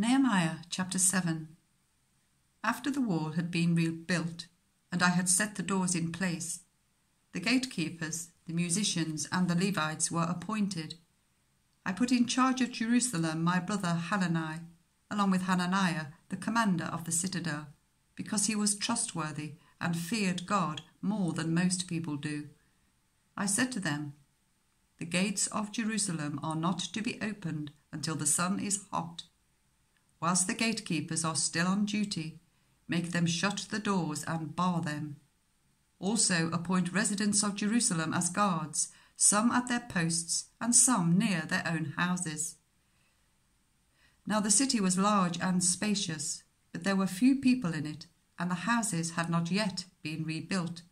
Nehemiah chapter 7 After the wall had been rebuilt, and I had set the doors in place, the gatekeepers, the musicians, and the Levites were appointed. I put in charge of Jerusalem my brother Hanani, along with Hananiah, the commander of the citadel, because he was trustworthy and feared God more than most people do. I said to them, The gates of Jerusalem are not to be opened until the sun is hot. Whilst the gatekeepers are still on duty, make them shut the doors and bar them. Also appoint residents of Jerusalem as guards, some at their posts and some near their own houses. Now the city was large and spacious, but there were few people in it, and the houses had not yet been rebuilt.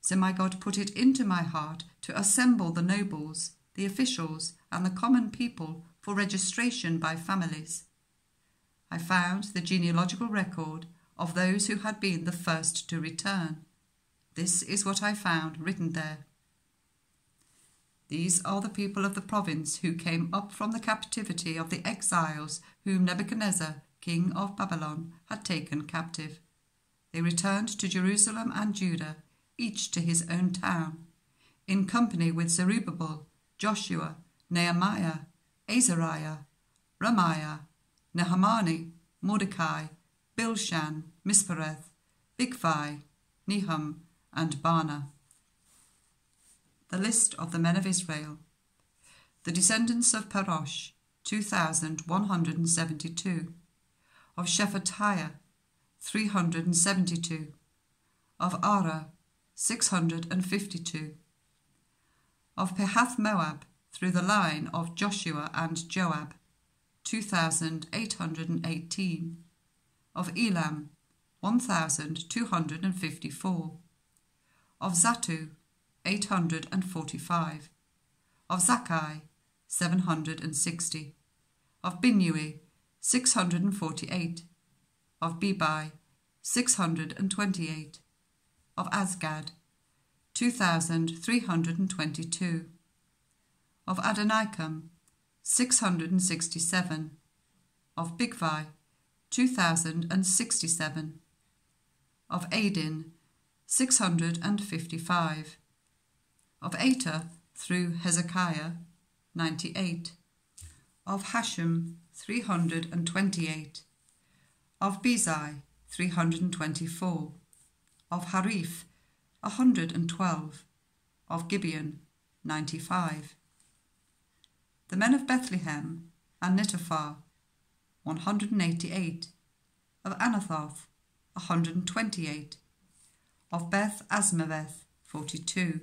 So my God put it into my heart to assemble the nobles, the officials, and the common people for registration by families. I found the genealogical record of those who had been the first to return. This is what I found written there. These are the people of the province who came up from the captivity of the exiles whom Nebuchadnezzar, king of Babylon, had taken captive. They returned to Jerusalem and Judah, each to his own town, in company with Zerubbabel, Joshua, Nehemiah, Azariah, Raamiah, Nahamani, Mordecai, Bilshan, Mispereth, Bigvai, Nehum, and Baanah. The list of the men of Israel. The descendants of Parosh, 2,172. Of Shephatiah, 372. Of Arah, 652. Of Pahath Moab, through the line of Joshua and Joab, 2,818. Of Elam, 1,254. Of Zattu, 845. Of Zakkai, 760. Of Binnui, 648. Of Bebai, 628. Of Azgad, 2,322. Of Adonikam, 667. Of Bigvai, 2,067. Of Adin, 655 of Ater through Hezekiah, 98, of Hashum, 328, of Bezai, 324, of Hariph, 112, of Gibeon, 95. The men of Bethlehem and Netophah, 188, of Anathoth, 128, of Beth Azmaveth, 42,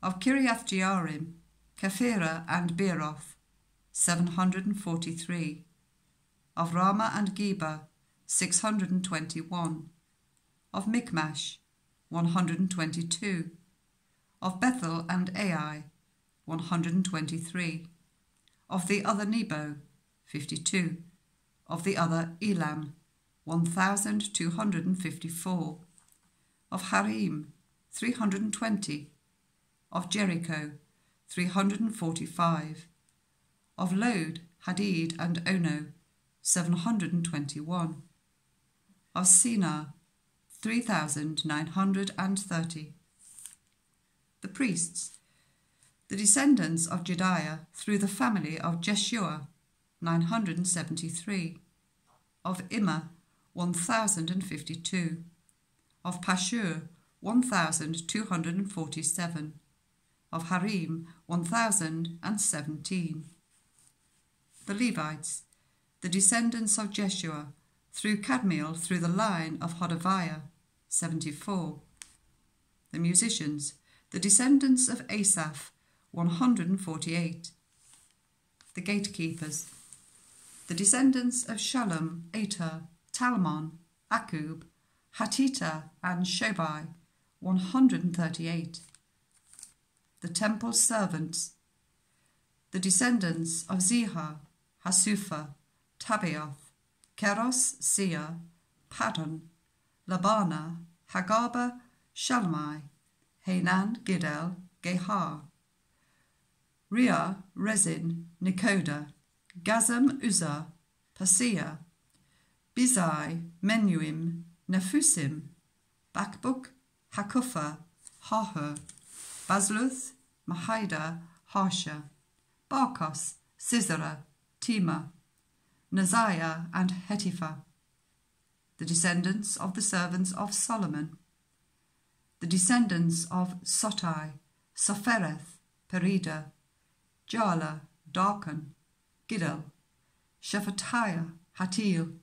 of Kiriath Jearim, Kephirah and Beeroth, 743, of Ramah and Geba, 621, of Michmash, 122, of Bethel and Ai, 123, of the other Nebo, 52, of the other Elam, 1254, of Harim, 320, of Jericho, 345, of Lod, Hadid, and Ono, 721, of Senir, 3,930. The priests, the descendants of Jedaiah through the family of Jeshua, 973, of Immer, 1052, of Pashhur, 1247, of Harim 1017. The Levites, the descendants of Jeshua, through Kadmiel through the line of Hodaviah 74. The musicians, the descendants of Asaph 148. The gatekeepers, the descendants of Shallum, Ater, Talmon, Akkub, Hatita, and Shobai 138 the temple servants, the descendants of Ziha, Hasupha, Tabbaoth, Keros, Sia, Padon, Lebana, Hagaba, Shalmai, Hanan, Giddel, Gahar, Ria, Rezin, Nekoda, Gazzam, Uzza, Paseah, Besai, Meunim, Nephussim, Bakbuk, Hakupha, Harhur, Bazluth, Mehida, Harsha, Barkos, Sisera, Temah, Neziah, and Hatipha, the descendants of the servants of Solomon, the descendants of Sotai, Sophereth, Perida, Jaala, Darkon, Giddel, Shephatiah, Hattil,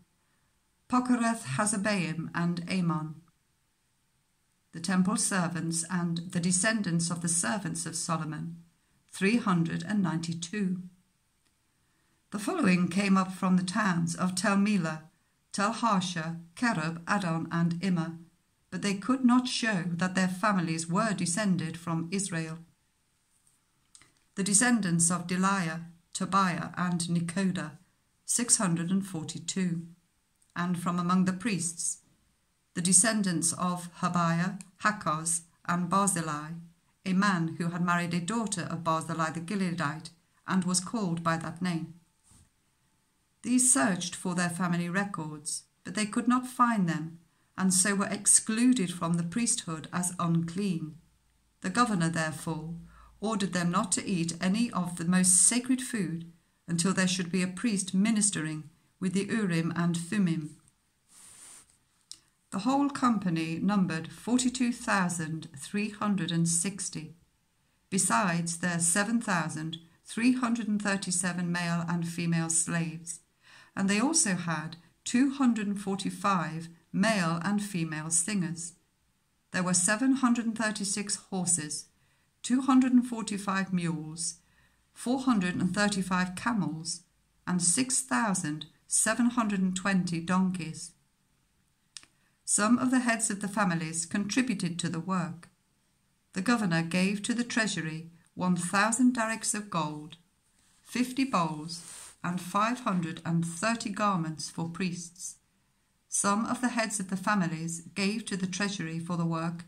Pokereth Hazzebaim, and Amon. The temple servants and the descendants of the servants of Solomon, 392. The following came up from the towns of Tel Melah, Tel Harsha, Kerub, Addon, and Immer, but they could not show that their families were descended from Israel. The descendants of Delaiah, Tobiah, and Nekoda, 642. And from among the priests, the descendants of Hobaiah, Hakkoz, and Barzillai, a man who had married a daughter of Barzillai the Gileadite and was called by that name. These searched for their family records, but they could not find them, and so were excluded from the priesthood as unclean. The governor, therefore, ordered them not to eat any of the most sacred food until there should be a priest ministering with the Urim and Thummim. The whole company numbered 42,360, besides their 7,337 male and female slaves, and they also had 245 male and female singers. There were 736 horses, 245 mules, 435 camels, and 6,720 donkeys. Some of the heads of the families contributed to the work. The governor gave to the treasury 1,000 darics of gold, 50 bowls, and 530 garments for priests. Some of the heads of the families gave to the treasury for the work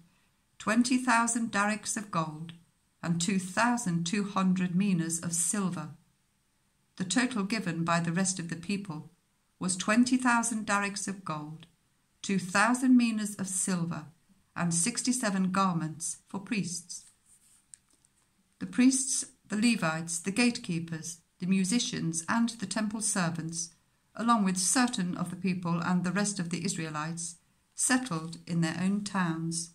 20,000 darics of gold, and 2,200 minas of silver. The total given by the rest of the people was 20,000 darics of gold, 2,000 minas of silver, and 67 garments for priests. The priests, the Levites, the gatekeepers, the musicians, and the temple servants, along with certain of the people and the rest of the Israelites, settled in their own towns.